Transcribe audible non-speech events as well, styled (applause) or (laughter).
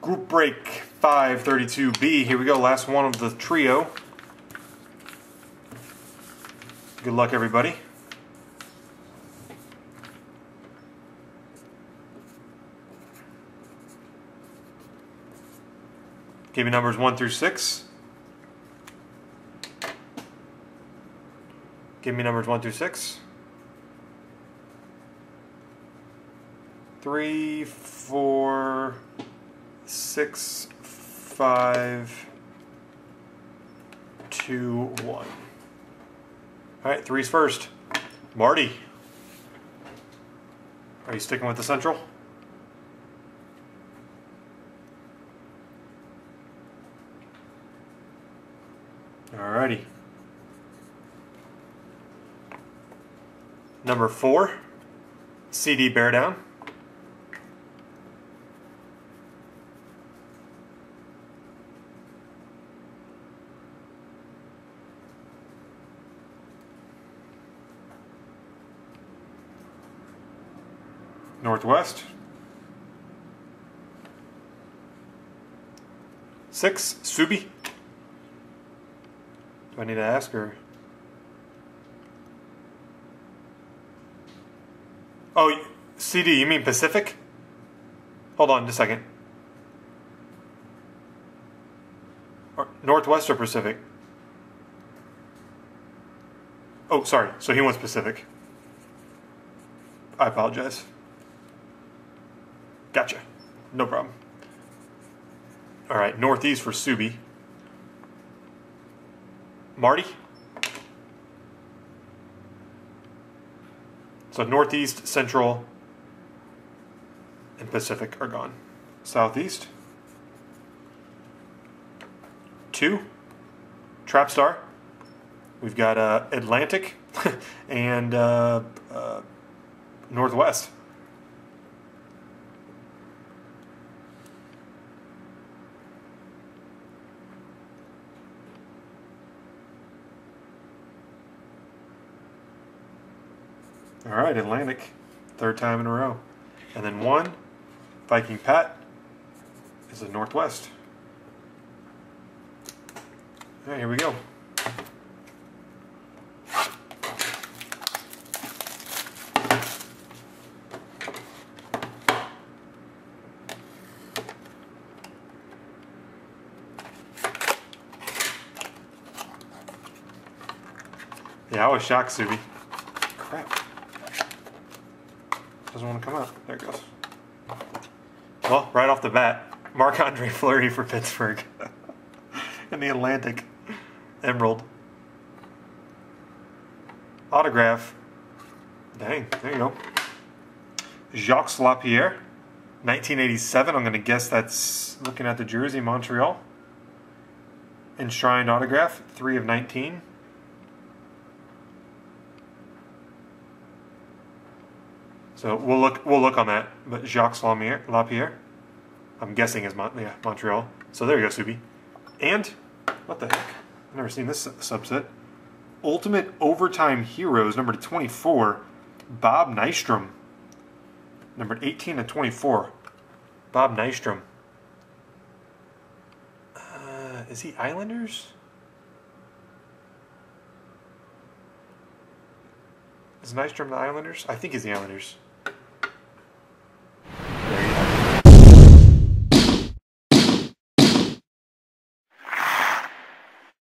Group break 532B. Here we go, last one of the trio. Good luck, everybody. Give me numbers 1 through 6. Give me numbers 1 through 6. Three, four, six, five, two, one. All right, three's first. Marty. Are you sticking with the central? Alrighty. Number four, CD Bear Down. Northwest. Six, Subi. Do I need to ask her? Oh, CD, you mean Pacific? Hold on just a second. Or Northwest or Pacific? Oh, sorry. So he wants Pacific. I apologize. Gotcha. No problem. All right, Northeast for Subi. Marty? So Northeast, Central, and Pacific are gone. Southeast. Two. Trapstar. We've got uh, Atlantic (laughs) and uh, uh, Northwest. All right, Atlantic, third time in a row. And then one, Viking Pat, is the Northwest. All right, here we go. Yeah, I was shocked, Subi. Doesn't want to come out. There it goes. Well, right off the bat, Marc Andre Fleury for Pittsburgh. (laughs) In the Atlantic. Emerald. Autograph. Dang, there you go. Jacques Lapierre. 1987. I'm going to guess that's looking at the jersey, Montreal. Enshrined autograph. 3 of 19. So we'll look we'll look on that. But Jacques Lapierre, Lapierre I'm guessing is Mon yeah, Montreal. So there you go, Subi. And what the heck? I've never seen this subset. Ultimate Overtime Heroes, number 24, Bob Nystrom. Number 18 to 24, Bob Nystrom. Uh, is he Islanders? Is Nystrom the Islanders? I think he's the Islanders.